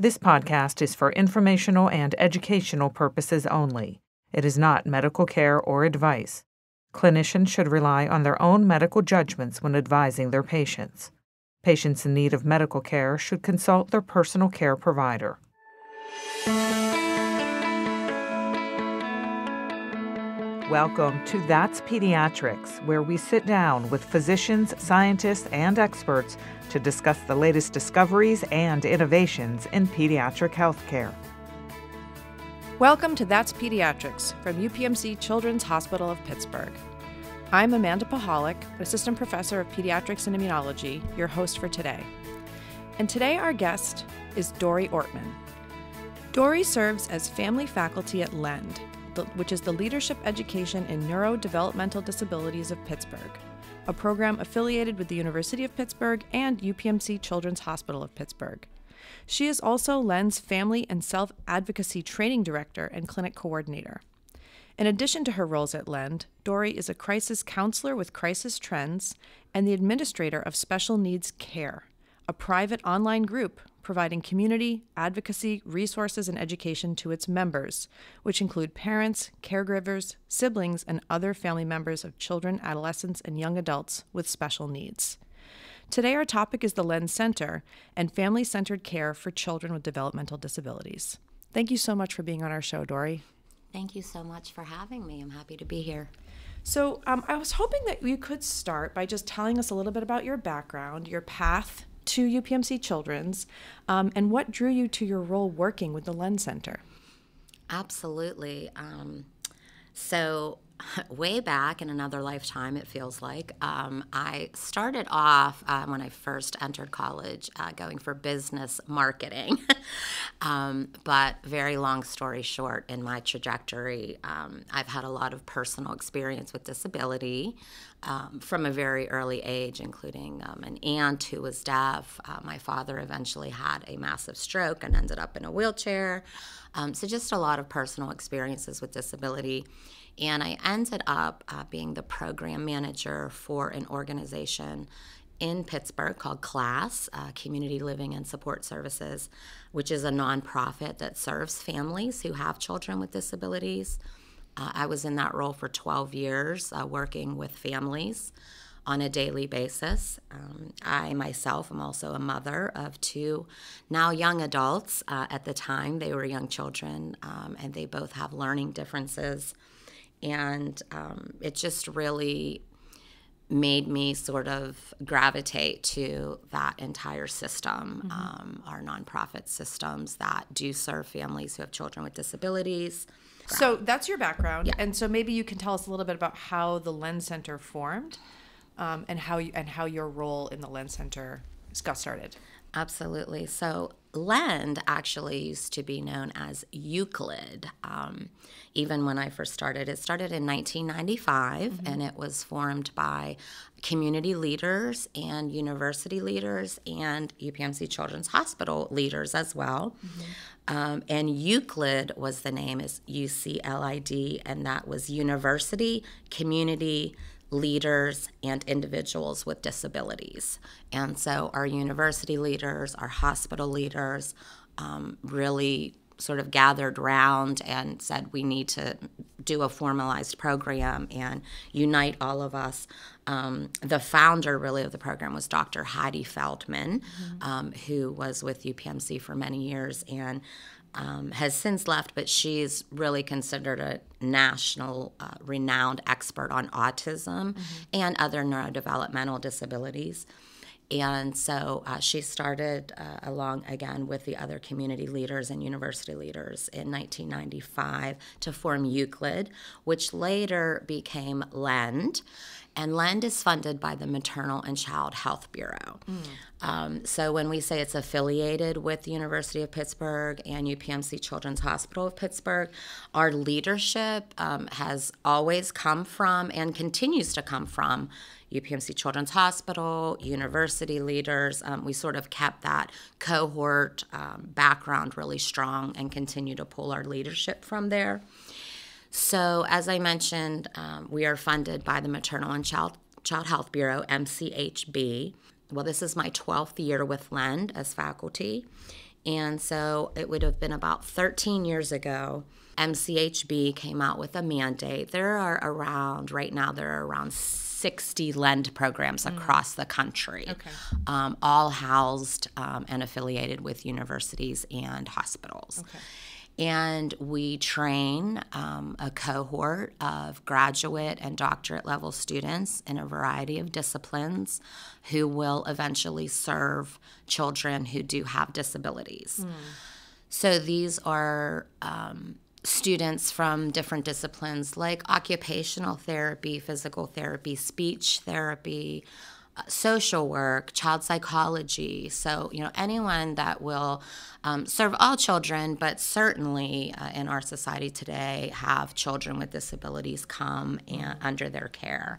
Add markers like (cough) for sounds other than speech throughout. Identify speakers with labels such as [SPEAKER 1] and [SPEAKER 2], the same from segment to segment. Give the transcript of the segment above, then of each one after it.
[SPEAKER 1] This podcast is for informational and educational purposes only. It is not medical care or advice. Clinicians should rely on their own medical judgments when advising their patients. Patients in need of medical care should consult their personal care provider. Welcome to That's Pediatrics, where we sit down with physicians, scientists, and experts to discuss the latest discoveries and innovations in pediatric healthcare.
[SPEAKER 2] Welcome to That's Pediatrics from UPMC Children's Hospital of Pittsburgh. I'm Amanda Poholek, Assistant Professor of Pediatrics and Immunology, your host for today. And today our guest is Dori Ortman. Dori serves as family faculty at LEND, which is the Leadership Education in Neurodevelopmental Disabilities of Pittsburgh, a program affiliated with the University of Pittsburgh and UPMC Children's Hospital of Pittsburgh. She is also LEND's Family and Self Advocacy Training Director and Clinic Coordinator. In addition to her roles at LEND, Dori is a crisis counselor with Crisis Trends and the administrator of Special Needs Care, a private online group providing community, advocacy, resources, and education to its members, which include parents, caregivers, siblings, and other family members of children, adolescents, and young adults with special needs. Today, our topic is the LEND Center and family centered care for children with developmental disabilities. Thank you so much for being on our show, Dori.
[SPEAKER 3] Thank you so much for having me. I'm happy to be here.
[SPEAKER 2] So, um, I was hoping that you could start by just telling us a little bit about your background, your path to UPMC Children's, um, and what drew you to your role working with the LEND Center?
[SPEAKER 3] Absolutely. Um, so, (laughs) way back in another lifetime, it feels like. Um, I started off uh, when I first entered college uh, going for business marketing. (laughs) um, but, very long story short, in my trajectory, um, I've had a lot of personal experience with disability um, from a very early age, including um, an aunt who was deaf. Uh, my father eventually had a massive stroke and ended up in a wheelchair. Um, so, just a lot of personal experiences with disability. And I ended up uh, being the program manager for an organization in Pittsburgh called CLASS, uh, Community Living and Support Services, which is a nonprofit that serves families who have children with disabilities. Uh, I was in that role for 12 years, uh, working with families on a daily basis. Um, I myself am also a mother of two now young adults. Uh, at the time, they were young children, um, and they both have learning differences and um, it just really made me sort of gravitate to that entire system, mm-hmm. um, our nonprofit systems that do serve families who have children with disabilities.
[SPEAKER 2] So that's your background, yeah. and so maybe you can tell us a little bit about how the LEND Center formed, um, and how you, and how your role in the LEND Center got started.
[SPEAKER 3] Absolutely. So Lend actually used to be known as UCLID. Um, even when I first started, it started in 1995 mm-hmm. and it was formed by community leaders and university leaders and UPMC Children's Hospital leaders as well. Mm-hmm. Um, and UCLID was the name, is U C L I D, and that was University Community leaders and individuals with disabilities. And so our university leaders, our hospital leaders, um, really sort of gathered round and said we need to do a formalized program and unite all of us. Um, the founder, really, of the program was Dr. Heidi Feldman, mm-hmm. um, who was with UPMC for many years and um, has since left, but she's really considered a national uh, renowned expert on autism mm-hmm. and other neurodevelopmental disabilities. And so uh, she started uh, along again with the other community leaders and university leaders in 1995 to form UCLID, which later became LEND and LEND is funded by the Maternal and Child Health Bureau. Mm. Um, so when we say it's affiliated with the University of Pittsburgh and UPMC Children's Hospital of Pittsburgh, our leadership um, has always come from and continues to come from UPMC Children's Hospital, university leaders. Um, we sort of kept that cohort um, background really strong and continue to pull our leadership from there. So, as I mentioned, um, we are funded by the Maternal and Child, Child Health Bureau, MCHB. Well, this is my 12th year with LEND as faculty. And so it would have been about 13 years ago. MCHB came out with a mandate. There are around, right now, there are around 60 LEND programs across the country,
[SPEAKER 2] Okay.
[SPEAKER 3] um, all housed um, and affiliated with universities and hospitals.
[SPEAKER 2] Okay.
[SPEAKER 3] And we train um, a cohort of graduate and doctorate level students in a variety of disciplines who will eventually serve children who do have disabilities. So these are um, students from different disciplines like occupational therapy, physical therapy, speech therapy, social work, child psychology. So, you know, anyone that will um, serve all children, but certainly uh, in our society today, have children with disabilities come and, under their care.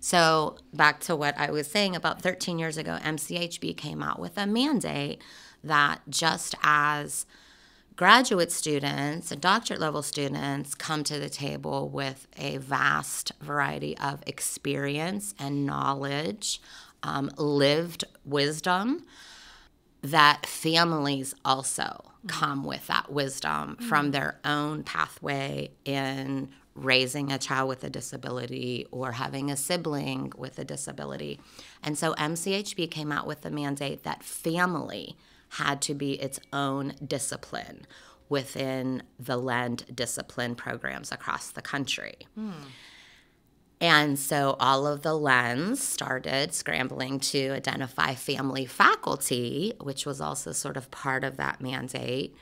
[SPEAKER 3] So, back to what I was saying about 13 years ago, MCHB came out with a mandate that just as graduate students and doctorate level students come to the table with a vast variety of experience and knowledge, um, lived wisdom, that families also come with that wisdom from their own pathway in raising a child with a disability or having a sibling with a disability. And so MCHB came out with the mandate that family had to be its own discipline within the LEND discipline programs across the country. And so all of the LENDs started scrambling to identify family faculty, which was also sort of part of that mandate,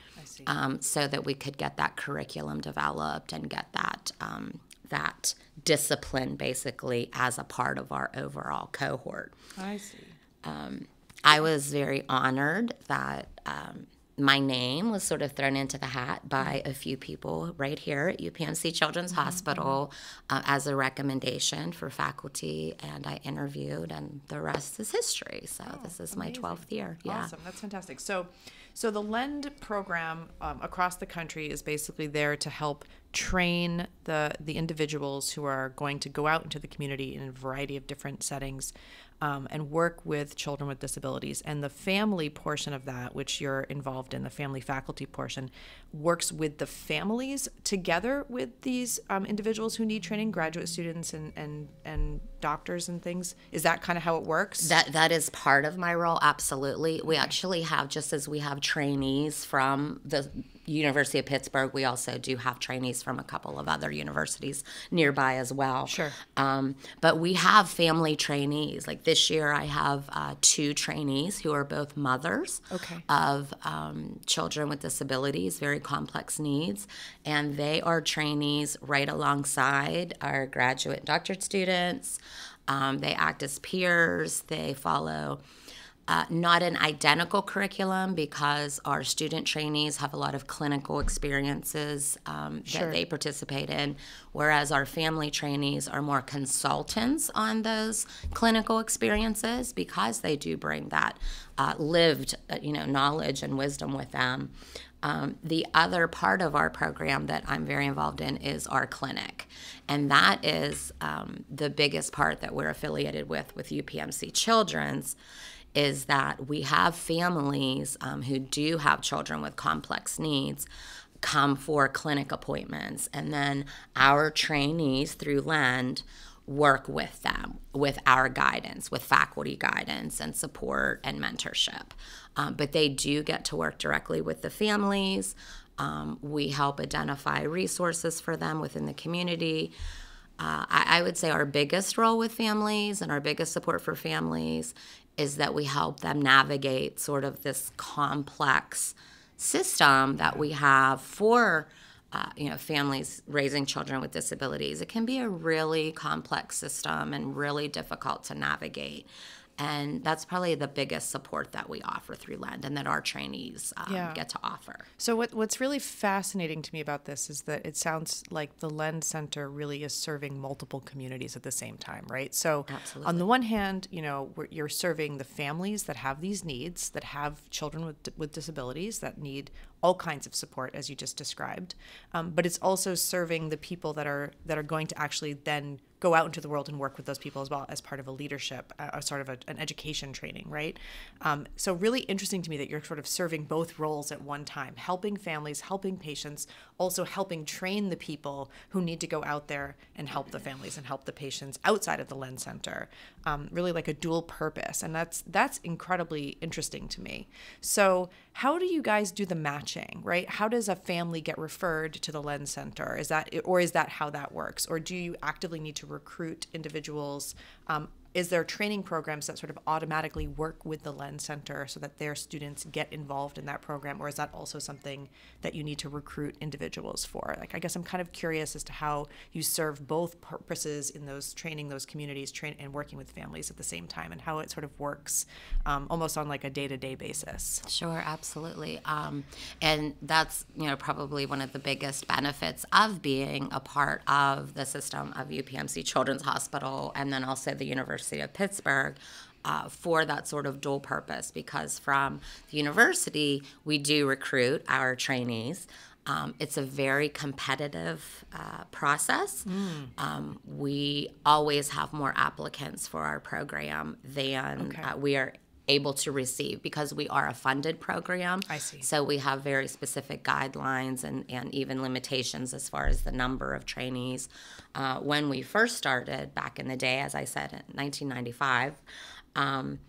[SPEAKER 3] um, so that we could get that curriculum developed and get that um, that discipline basically as a part of our overall cohort.
[SPEAKER 2] I see.
[SPEAKER 3] I was very honored that um, my name was sort of thrown into the hat by a few people right here at UPMC Children's Hospital uh, as a recommendation for faculty, and I interviewed, and the rest is history. So this is my 12th year. Yeah.
[SPEAKER 2] Awesome. That's fantastic. So, so the LEND program um, across the country is basically there to help train the the individuals who are going to go out into the community in a variety of different settings um, and work with children with disabilities. And the family portion of that, which you're involved in, the family faculty portion, works with the families together with these um, individuals who need training, graduate students and and and doctors and things. Is that kind of how it works?
[SPEAKER 3] That that is part of my role. Absolutely, we actually have just as we have trainees from the University of Pittsburgh, we also do have trainees from a couple of other universities nearby as well.
[SPEAKER 2] Sure.
[SPEAKER 3] Um, but we have family trainees. Like this year, I have uh, two trainees who are both mothers
[SPEAKER 2] Okay.
[SPEAKER 3] of um, children with disabilities, very complex needs, and they are trainees right alongside our graduate and doctorate students. Um, they act as peers. They follow uh, not an identical curriculum because our student trainees have a lot of clinical experiences um,
[SPEAKER 2] Sure.
[SPEAKER 3] that they participate in, whereas our family trainees are more consultants on those clinical experiences because they do bring that uh, lived, uh, you know, knowledge and wisdom with them. Um, the other part of our program that I'm very involved in is our clinic, and that is um, the biggest part that we're affiliated with with UPMC Children's is that we have families um, who do have children with complex needs come for clinic appointments, and then our trainees through LEND work with them with our guidance, with faculty guidance and support and mentorship. Um, but they do get to work directly with the families. Um, we help identify resources for them within the community. Uh, I, I would say our biggest role with families and our biggest support for families is that we help them navigate sort of this complex system that we have for uh, you know families raising children with disabilities. It can be a really complex system and really difficult to navigate. And that's probably the biggest support that we offer through LEND and that our trainees um,
[SPEAKER 2] Yeah.
[SPEAKER 3] get to offer.
[SPEAKER 2] So what what's really fascinating to me about this is that it sounds like the Lend Center really is serving multiple communities at the same time, right? So on the one hand, you know, we're, you're serving the families that have these needs, that have children with with disabilities that need all kinds of support, as you just described. Um, but it's also serving the people that are that are going to actually then go out into the world and work with those people as well as part of a leadership, uh, sort of a, an education training, right? Um, so really interesting to me that you're sort of serving both roles at one time, helping families, helping patients, also helping train the people who need to go out there and help the families and help the patients outside of the LEND Center. Um, really like a dual purpose, and that's that's incredibly interesting to me. So how do you guys do the matching, right? How does a family get referred to the LEND Center? Is that or is that how that works, or do you actively need to recruit individuals um, is there training programs that sort of automatically work with the LEND Center so that their students get involved in that program, or is that also something that you need to recruit individuals for? Like, I guess I'm kind of curious as to how you serve both purposes in those training those communities, train and working with families at the same time, and how it sort of works um, almost on like a day to day basis.
[SPEAKER 3] Sure, absolutely, um, and that's you know probably one of the biggest benefits of being a part of the system of UPMC Children's Hospital, and then also the University University of Pittsburgh uh, for that sort of dual purpose because from the university, we do recruit our trainees. Um, it's a very competitive uh, process. Mm. Um, we always have more applicants for our program than okay. uh, we are able to receive because we are a funded program.
[SPEAKER 2] I see.
[SPEAKER 3] So we have very specific guidelines and, and even limitations as far as the number of trainees. Uh, when we first started back in the day, as I said, in 1995, um,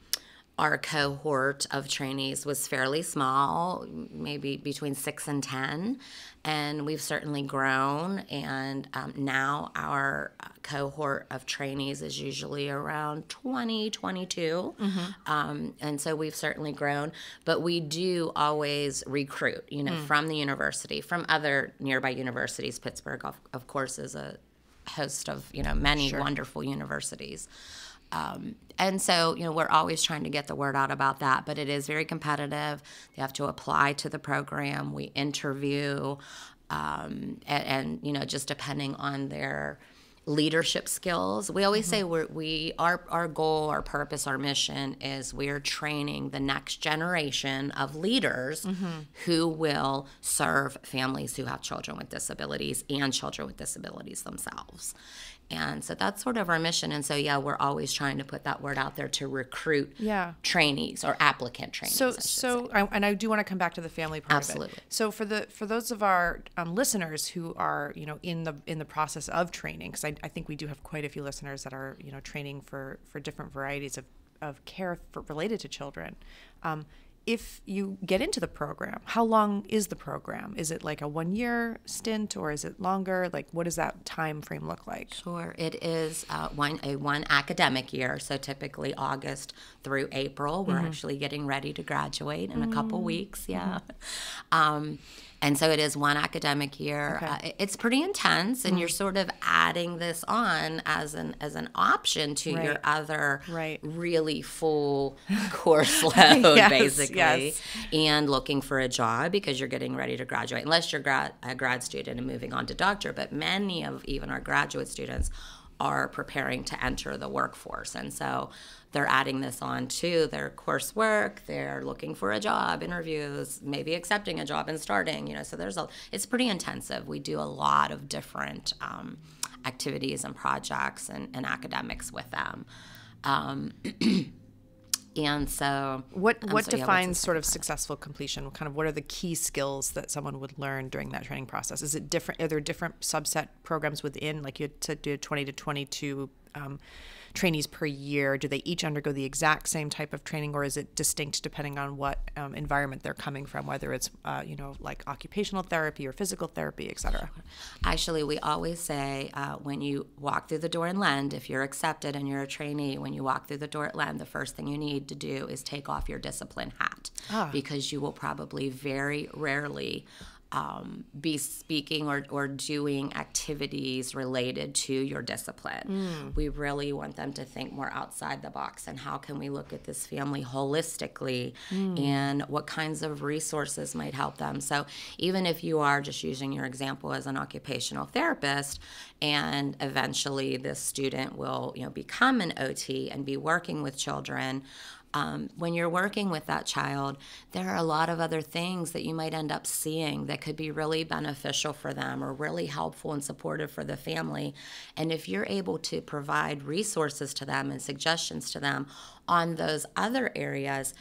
[SPEAKER 3] our cohort of trainees was fairly small, maybe between six and 10. And we've certainly grown. And um, now our cohort of trainees is usually around 20, 22. Mm-hmm. Um, and so we've certainly grown. But we do always recruit, you know, mm. from the university, from other nearby universities. Pittsburgh, of, of course, is a host of, you know, many sure. wonderful universities. Um, and so, you know, we're always trying to get the word out about that, but it is very competitive. They have to apply to the program. We interview, um, and, and, you know, just depending on their leadership skills. We always mm-hmm. say we're, we our our goal, our purpose, our mission is we're training the next generation of leaders mm-hmm. who will serve families who have children with disabilities and children with disabilities themselves. And so that's sort of our mission. And so, yeah, we're always trying to put that word out there to recruit
[SPEAKER 2] yeah.
[SPEAKER 3] trainees or applicant trainees.
[SPEAKER 2] So, so, I, and I do want to come back to the family part.
[SPEAKER 3] Absolutely.
[SPEAKER 2] So, for the for those of our um, listeners who are, you know, in the in the process of training, because I, I think we do have quite a few listeners that are, you know, training for for different varieties of of care for, related to children. Um, if you get into the program, how long is the program? Is it like a one year stint or is it longer? Like, what does that time frame look like?
[SPEAKER 3] Sure, it is uh, one a one academic year. So typically August through April. We're mm-hmm. actually getting ready to graduate in mm-hmm. a couple mm-hmm. weeks. Yeah. Mm-hmm. Um, and so it is one academic year. Okay. Uh, it's pretty intense, and mm. you're sort of adding this on as an as an option to right. your other
[SPEAKER 2] right.
[SPEAKER 3] really full (laughs) course load, yes, basically,
[SPEAKER 2] yes.
[SPEAKER 3] and looking for a job because you're getting ready to graduate. Unless you're grad, a grad student and moving on to doctor, but many of even our graduate students are preparing to enter the workforce, and so they're adding this on to their coursework they're looking for a job interviews maybe accepting a job and starting you know so there's a it's pretty intensive. We do a lot of different um, activities and projects and, and academics with them. Um, (clears throat) and so
[SPEAKER 2] what what so, defines yeah, sort of successful completion? Kind of what are the key skills that someone would learn during that training process? Is it different are there different subset programs within like you said do 20 to 22 um, trainees per year? Do they each undergo the exact same type of training, or is it distinct depending on what um, environment they're coming from, whether it's uh, you know like occupational therapy or physical therapy, et cetera?
[SPEAKER 3] Actually, we always say uh, when you walk through the door in Lend, if you're accepted and you're a trainee, when you walk through the door at Lend, the first thing you need to do is take off your discipline hat ah. because you will probably very rarely um, be speaking or, or doing activities related to your discipline. Mm. We really want them to think more outside the box and how can we look at this family holistically mm. and what kinds of resources might help them. So even if you are just using your example as an occupational therapist and eventually this student will you know become an OT and be working with children um, when you're working with that child, there are a lot of other things that you might end up seeing that could be really beneficial for them or really helpful and supportive for the family. And if you're able to provide resources to them and suggestions to them on those other areas,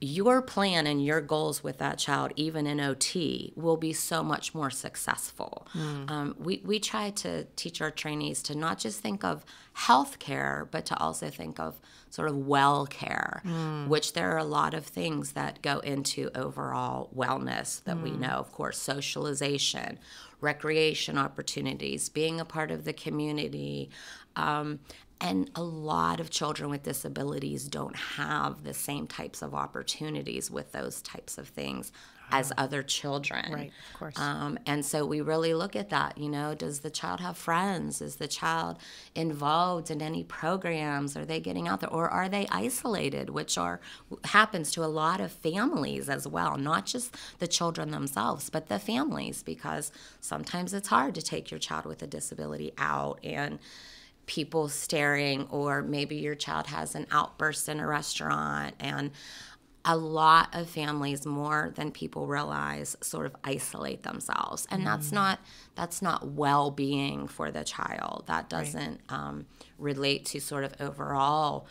[SPEAKER 3] your plan and your goals with that child, even in OT, will be so much more successful. Mm. Um, we, we try to teach our trainees to not just think of health care, but to also think of sort of well care, mm. which there are a lot of things that go into overall wellness that mm. we know. Of course, socialization, recreation opportunities, being a part of the community, um, and a lot of children with disabilities don't have the same types of opportunities with those types of things as other children.
[SPEAKER 2] Right, of course.
[SPEAKER 3] Um, and so we really look at that. You know, does the child have friends? Is the child involved in any programs? Are they getting out there, or are they isolated? Which are happens to a lot of families as well, not just the children themselves, but the families, because sometimes it's hard to take your child with a disability out and people staring, or maybe your child has an outburst in a restaurant. And a lot of families, more than people realize, sort of isolate themselves, and mm. that's not that's not well being for the child. That doesn't right. um, relate to sort of overall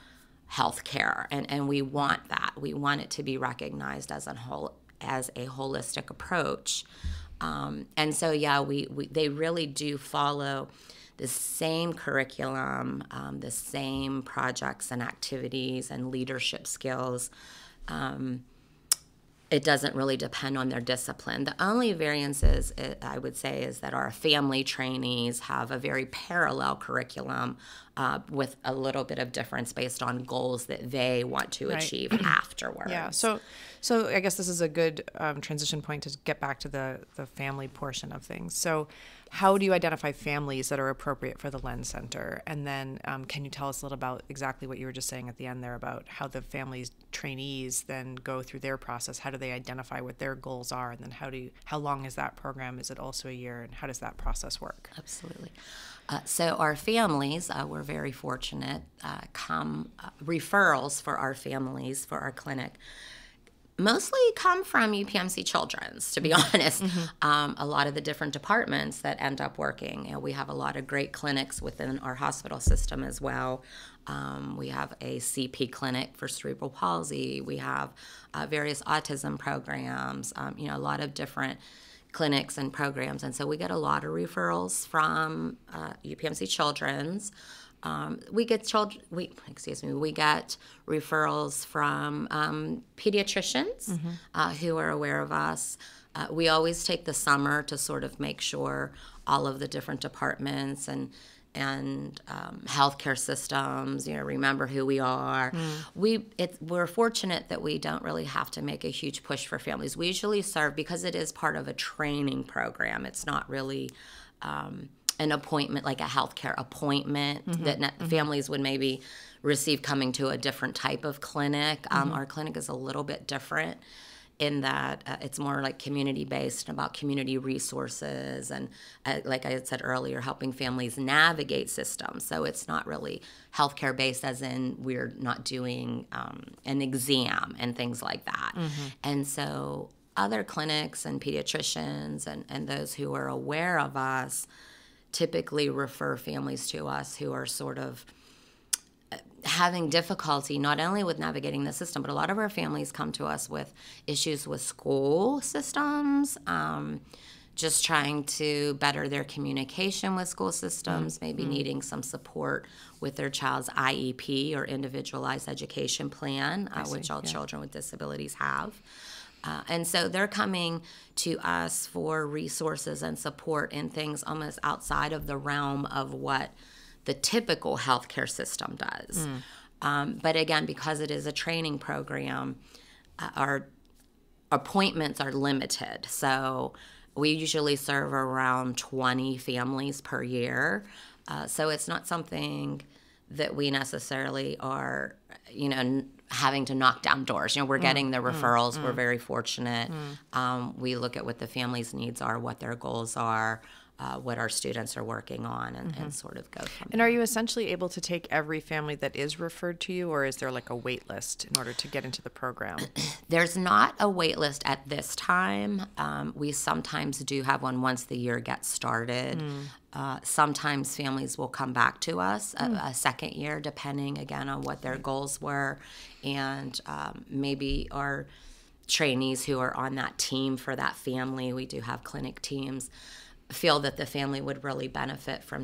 [SPEAKER 3] health care, and and we want that. We want it to be recognized as a whole as a holistic approach. Um, and so, yeah, we, we they really do follow the same curriculum, um, the same projects and activities and leadership skills. Um, it doesn't really depend on their discipline. The only variances I would say is that our family trainees have a very parallel curriculum uh, with a little bit of difference based on goals that they want to right. achieve (clears throat) afterwards.
[SPEAKER 2] Yeah. So, so I guess this is a good um, transition point to get back to the the family portion of things. So, how do you identify families that are appropriate for the LEND Center? And then, um, can you tell us a little about exactly what you were just saying at the end there about how the families trainees then go through their process? How do they identify what their goals are, and then how do you, how long is that program? Is it also a year, and how does that process work?
[SPEAKER 3] Absolutely. Uh, so our families, uh, we're very fortunate, uh, come uh, referrals for our families for our clinic mostly come from UPMC Children's, to be (laughs) honest. Mm-hmm. Um, a lot of the different departments that end up working. You know, we have a lot of great clinics within our hospital system as well. Um, we have a CP clinic for cerebral palsy. We have uh, various autism programs. Um, you know, a lot of different clinics and programs, and so we get a lot of referrals from uh, UPMC Children's. Um, we get children. We excuse me. We get referrals from um, pediatricians mm-hmm. uh, who are aware of us. Uh, we always take the summer to sort of make sure all of the different departments and and um, healthcare systems, you know, remember who we are. Mm. We it, we're fortunate that we don't really have to make a huge push for families. We usually serve because it is part of a training program. It's not really um, an appointment, like a healthcare appointment mm-hmm. that mm-hmm. families would maybe receive coming to a different type of clinic. Um, mm-hmm. Our clinic is a little bit different in that uh, it's more like community based and about community resources and uh, like i had said earlier helping families navigate systems so it's not really healthcare based as in we're not doing um, an exam and things like that mm-hmm. and so other clinics and pediatricians and, and those who are aware of us typically refer families to us who are sort of uh, having difficulty not only with navigating the system, but a lot of our families come to us with issues with school systems, um, just trying to better their communication with school systems, mm-hmm. maybe mm-hmm. needing some support with their child's IEP or individualized education plan, uh, which all yeah. children with disabilities have. Uh, and so they're coming to us for resources and support in things almost outside of the realm of what the typical healthcare system does. Mm. Um, but again, because it is a training program, uh, our appointments are limited. So we usually serve around 20 families per year. Uh, so it's not something that we necessarily are, you know, having to knock down doors. You know, we're mm, getting the mm, referrals. Mm, we're very fortunate. Mm. Um, we look at what the family's needs are, what their goals are. Uh, what our students are working on and, and sort of go from
[SPEAKER 2] And are you essentially able to take every family that is referred to you, or is there like a wait list in order to get into the program? (clears throat)
[SPEAKER 3] There's not a wait list at this time. Um, we sometimes do have one once the year gets started. Uh, sometimes families will come back to us a, a second year, depending again on what their goals were, and um, maybe our trainees who are on that team for that family. We do have clinic teams. Feel that the family would really benefit from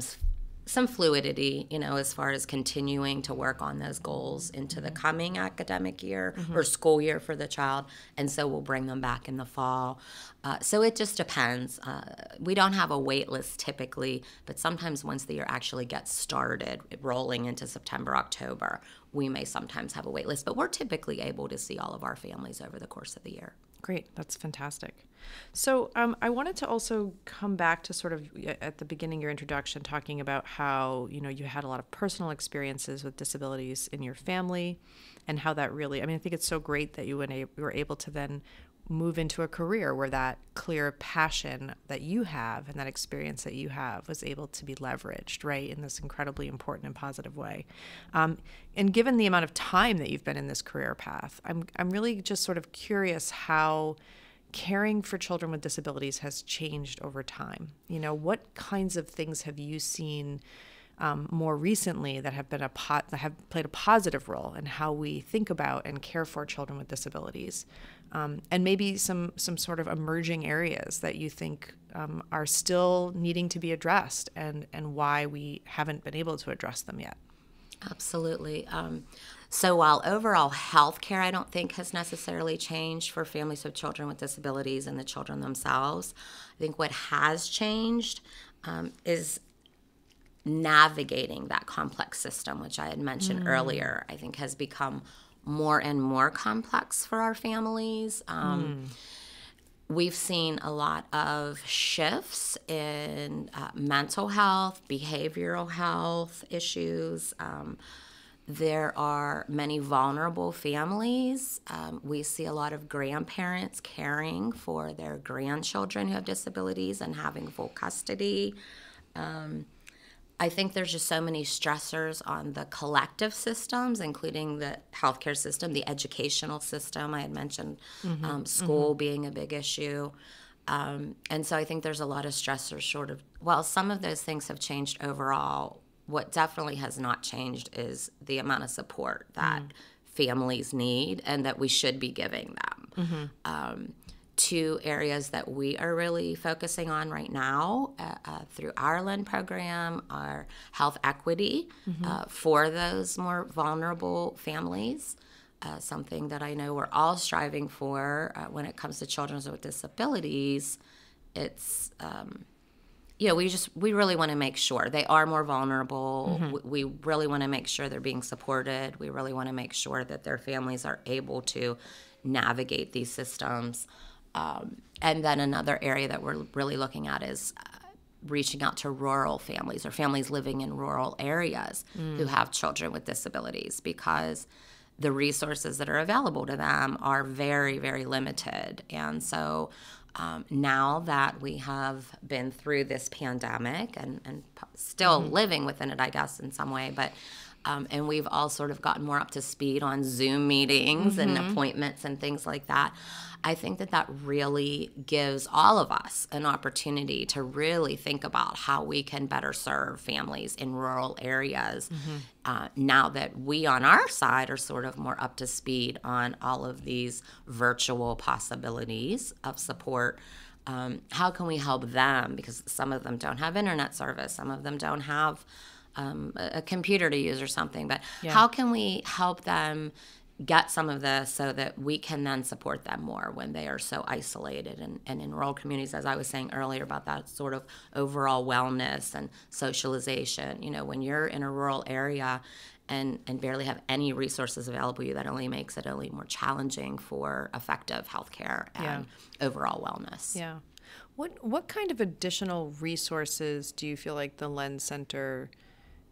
[SPEAKER 3] some fluidity, you know, as far as continuing to work on those goals into the coming academic year or school year for the child. And so we'll bring them back in the fall. Uh, so it just depends. Uh, we don't have a wait list typically, but sometimes once the year actually gets started, rolling into September, October, we may sometimes have a wait list. But we're typically able to see all of our families over the course of the year.
[SPEAKER 2] Great, that's fantastic. So um, I wanted to also come back to sort of at the beginning your introduction, talking about how you know you had a lot of personal experiences with disabilities in your family, and how that really. I mean, I think it's so great that you were able to then move into a career where that clear passion that you have and that experience that you have was able to be leveraged right in this incredibly important and positive way. Um, and given the amount of time that you've been in this career path i'm, I'm really just sort of curious how caring for children with disabilities has changed over time. You know what kinds of things have you seen um, more recently that have been a pot that have played a positive role in how we think about and care for children with disabilities, um, and maybe some some sort of emerging areas that you think um, are still needing to be addressed, and and why we haven't been able to address them yet.
[SPEAKER 3] Absolutely. Um, so while overall health care, I don't think has necessarily changed for families of children with disabilities and the children themselves, I think what has changed um, is navigating that complex system, which I had mentioned earlier, I think has become more and more complex for our families. Um, We've seen a lot of shifts in uh, mental health, behavioral health issues. Um, there are many vulnerable families. Um, we see a lot of grandparents caring for their grandchildren who have disabilities and having full custody. Um, I think there's just so many stressors on the collective systems, including the healthcare system, the educational system. I had mentioned um, school being a big issue. Um, and so I think there's a lot of stressors, sort of. Well, some of those things have changed overall. What definitely has not changed is the amount of support that families need and that we should be giving them. Um, two areas that we are really focusing on right now uh, uh, through our LEND program are health equity uh, for those more vulnerable families. Uh, something that I know we're all striving for uh, when it comes to children with disabilities. It's um, you know, we just we really want to make sure they are more vulnerable. We, we really want to make sure they're being supported. We really want to make sure that their families are able to navigate these systems. Um, and then another area that we're really looking at is uh, reaching out to rural families or families living in rural areas who have children with disabilities because the resources that are available to them are very, very limited. And so um, now that we have been through this pandemic and, and still living within it, I guess, in some way, but um, and we've all sort of gotten more up to speed on Zoom meetings and appointments and things like that. I think that that really gives all of us an opportunity to really think about how we can better serve families in rural areas uh, now that we on our side are sort of more up to speed on all of these virtual possibilities of support. Um, how can we help them? Because some of them don't have internet service, some of them don't have um, a, a computer to use or something. But how can we help them get some of this so that we can then support them more when they are so isolated and, and in rural communities, as I was saying earlier about that sort of overall wellness and socialization. You know, when you're in a rural area and, and barely have any resources available to you, that only makes it only more challenging for effective healthcare and overall wellness.
[SPEAKER 2] Yeah. What what kind of additional resources do you feel like the LEND Center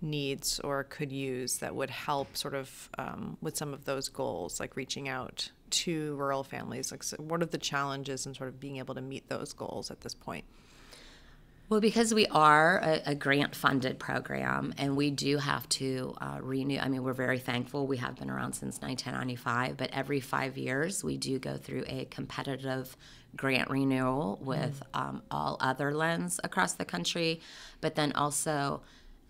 [SPEAKER 2] needs or could use that would help sort of um, with some of those goals, like reaching out to rural families? Like, so what are the challenges in sort of being able to meet those goals at this point?
[SPEAKER 3] Well, because we are a, a grant funded program and we do have to uh, renew, I mean, we're very thankful. We have been around since 1995, but every five years we do go through a competitive grant renewal with mm. um, all other LENDs across the country, but then also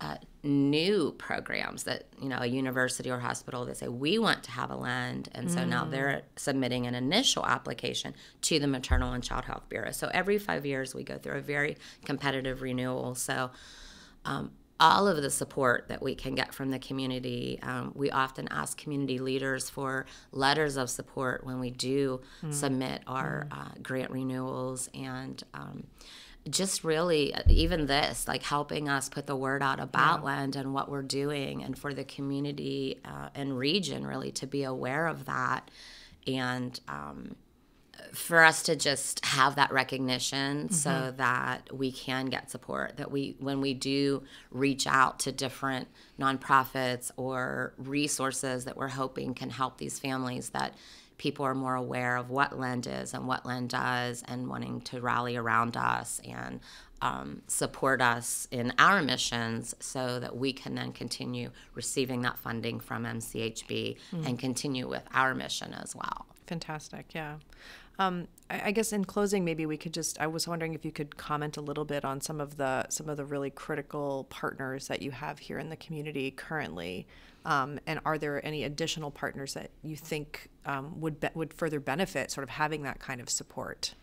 [SPEAKER 3] uh, new programs that you know a university or hospital that say we want to have a LEND and so mm. now they're submitting an initial application to the maternal and child health bureau so every five years we go through a very competitive renewal so um, all of the support that we can get from the community. Um, we often ask community leaders for letters of support when we do mm. submit our mm. uh, grant renewals and um, just really even this like helping us put the word out about yeah. LEND and what we're doing and for the community uh, and region really to be aware of that and um, for us to just have that recognition mm-hmm. so that we can get support that we when we do reach out to different nonprofits or resources that we're hoping can help these families that people are more aware of what LEND is and what LEND does and wanting to rally around us and um, support us in our missions so that we can then continue receiving that funding from MCHB mm. and continue with our mission as well.
[SPEAKER 2] Fantastic, yeah. Um, I, I, guess in closing, maybe we could just. I was wondering if you could comment a little bit on some of the some of the really critical partners that you have here in the community currently, um, and are there any additional partners that you think um, would be, would further benefit sort of having that kind of support?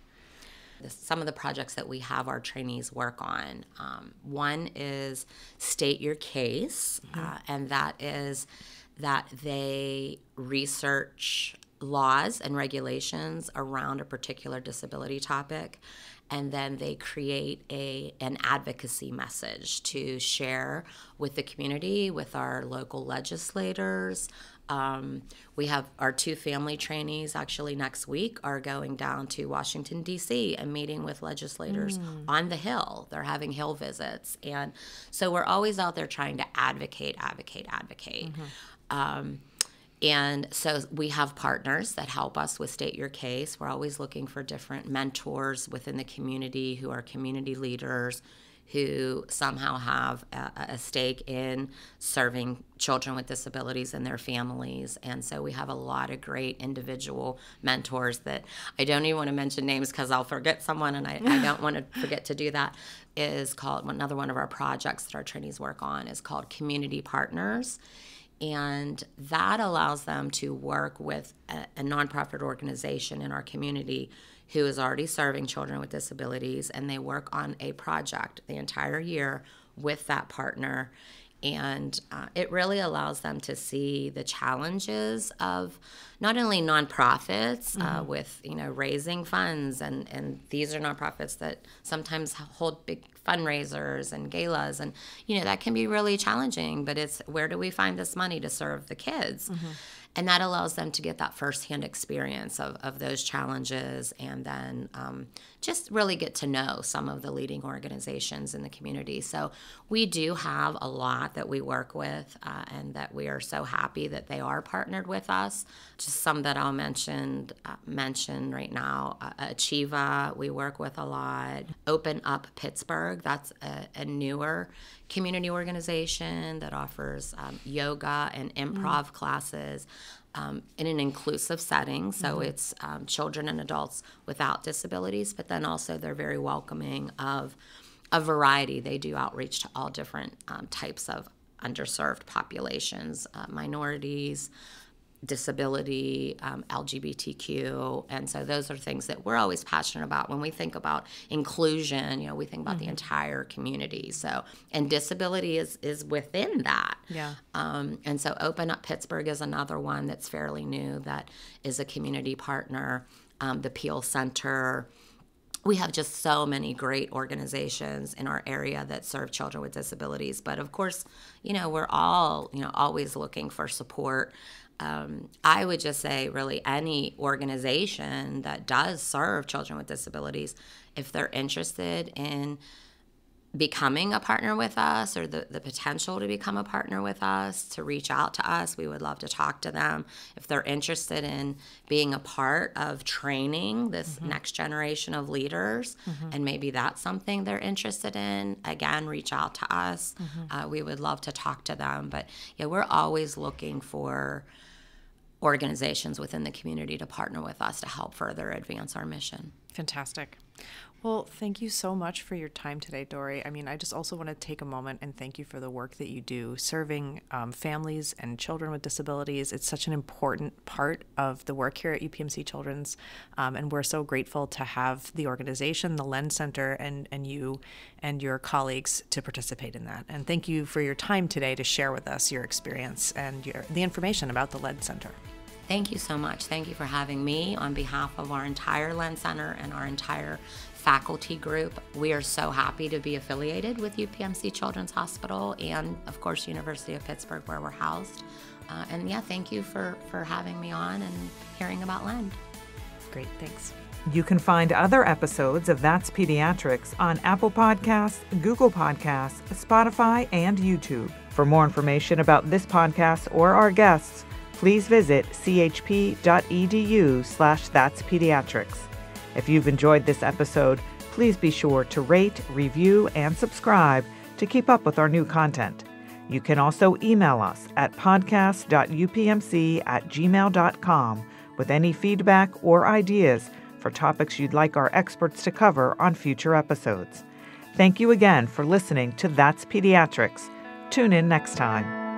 [SPEAKER 3] Some of the projects that we have our trainees work on. Um, one is state your case, mm-hmm. uh, and that is that they research laws and regulations around a particular disability topic and then they create a an advocacy message to share with the community with our local legislators um, we have our two family trainees actually next week are going down to washington d.c and meeting with legislators mm. on the hill they're having hill visits and so we're always out there trying to advocate advocate advocate mm-hmm. um, and so we have partners that help us with State Your Case. We're always looking for different mentors within the community who are community leaders who somehow have a, a, stake in serving children with disabilities and their families. And so we have a lot of great individual mentors that I don't even want to mention names because I'll forget someone and I, I (laughs) don't want to forget to do that. Is called another one of our projects that our trainees work on is called Community Partners and that allows them to work with a, a, nonprofit organization in our community who is already serving children with disabilities, and they work on a project the entire year with that partner. And uh, it really allows them to see the challenges of not only nonprofits uh, mm-hmm. uh, with you know raising funds, and and these are nonprofits that sometimes hold big fundraisers and galas and you know that can be really challenging but it's where do we find this money to serve the kids mm-hmm. and that allows them to get that firsthand experience of, of those challenges and then um, just really get to know some of the leading organizations in the community. So we do have a lot that we work with uh, and that we are so happy that they are partnered with us. Just some that i'll mention uh, mention right now uh, achieva we work with a lot. Open up pittsburgh that's a, a newer community organization that offers um, yoga and improv mm. classes um, in an inclusive setting. So mm-hmm. it's um, children and adults without disabilities, but then also they're very welcoming of a variety. They do outreach to all different um, types of underserved populations, uh, minorities, disability, um, LGBTQ. And so those are things that we're always passionate about when we think about inclusion, you know, we think about mm-hmm. the entire community. So, and disability is, is within that.
[SPEAKER 2] Yeah.
[SPEAKER 3] Um, and so Open Up Pittsburgh is another one that's fairly new that is a community partner. Um, the PEAL Center, we have just so many great organizations in our area that serve children with disabilities but of course you know we're all you know always looking for support um, I would just say, really, any organization that does serve children with disabilities, if they're interested in becoming a partner with us or the, the potential to become a partner with us, to reach out to us. We would love to talk to them. If they're interested in being a part of training this mm-hmm. next generation of leaders, mm-hmm. and maybe that's something they're interested in, again, reach out to us. Mm-hmm. Uh, we would love to talk to them. But yeah, we're always looking for organizations within the community to partner with us to help further advance our mission.
[SPEAKER 2] Fantastic. Well, thank you so much for your time today, Dori. I mean, I just also want to take a moment and thank you for the work that you do serving um, families and children with disabilities. It's such an important part of the work here at UPMC Children's, um, and we're so grateful to have the organization, the Lend Center, and, and you and your colleagues to participate in that. And thank you for your time today to share with us your experience and your, the information about the Lend Center.
[SPEAKER 3] Thank you so much. Thank you for having me on behalf of our entire LEND Center and our entire faculty group. We are so happy to be affiliated with UPMC Children's Hospital and, of course, University of Pittsburgh, where we're housed. Uh, and yeah, thank you for, for having me on and hearing about LEND.
[SPEAKER 2] Great, thanks.
[SPEAKER 1] You can find other episodes of That's Pediatrics on Apple Podcasts, Google Podcasts, Spotify, and YouTube. For more information about this podcast or our guests, please visit chp.edu slash that's pediatrics. If you've enjoyed this episode, please be sure to rate, review, and subscribe to keep up with our new content. You can also email us at podcast.upmc at gmail.com with any feedback or ideas for topics you'd like our experts to cover on future episodes. Thank you again for listening to That's Pediatrics. Tune in next time.